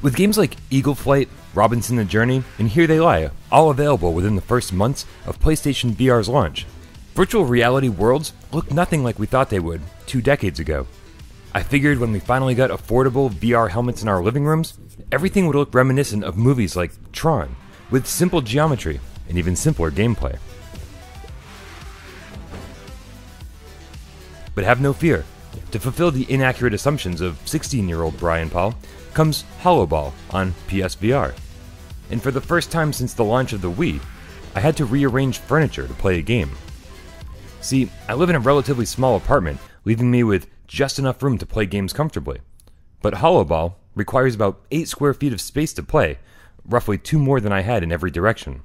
With games like Eagle Flight, Robinson the Journey, and Here They Lie, all available within the first months of PlayStation VR's launch, virtual reality worlds look nothing like we thought they would two decades ago. I figured when we finally got affordable VR helmets in our living rooms, everything would look reminiscent of movies like Tron, with simple geometry and even simpler gameplay. But have no fear. To fulfill the inaccurate assumptions of 16 year old Brian Paul comes HoloBall on PSVR. And for the first time since the launch of the Wii, I had to rearrange furniture to play a game. See, I live in a relatively small apartment, leaving me with just enough room to play games comfortably. But HoloBall requires about 8 square feet of space to play, roughly two more than I had in every direction.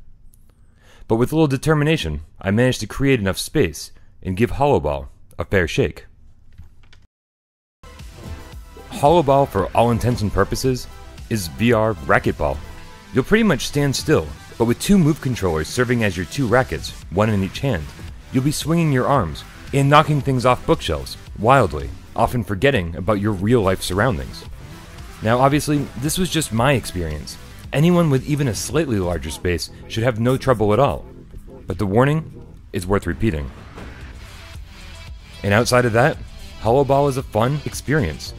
But with a little determination, I managed to create enough space and give HoloBall a fair shake. HoloBall, for all intents and purposes, is VR racquetball. You'll pretty much stand still, but with two move controllers serving as your two rackets, one in each hand, you'll be swinging your arms and knocking things off bookshelves, wildly, often forgetting about your real life surroundings. Now, obviously, this was just my experience. Anyone with even a slightly larger space should have no trouble at all. But the warning is worth repeating. And outside of that, HoloBall is a fun experience.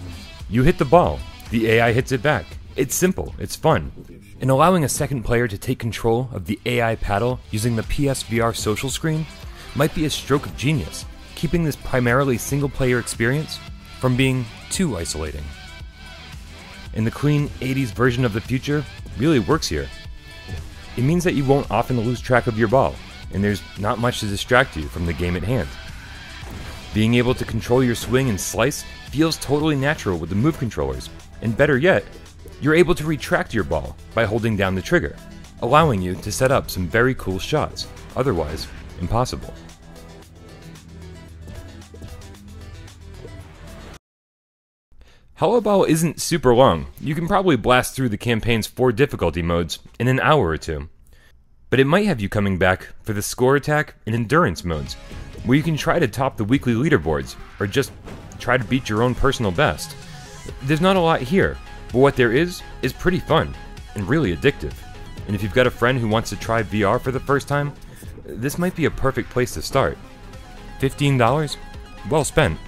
You hit the ball, the AI hits it back. It's simple, it's fun. And allowing a second player to take control of the AI paddle using the PSVR social screen might be a stroke of genius, keeping this primarily single player experience from being too isolating. And the clean 80s version of the future really works here. It means that you won't often lose track of your ball, and there's not much to distract you from the game at hand. Being able to control your swing and slice feels totally natural with the move controllers, and better yet, you're able to retract your ball by holding down the trigger, allowing you to set up some very cool shots, otherwise impossible. HoloBall isn't super long. You can probably blast through the campaign's four difficulty modes in an hour or two. But it might have you coming back for the score attack and endurance modes, where you can try to top the weekly leaderboards or just try to beat your own personal best. There's not a lot here, but what there is is pretty fun and really addictive. And if you've got a friend who wants to try VR for the first time, this might be a perfect place to start. $15? Well spent.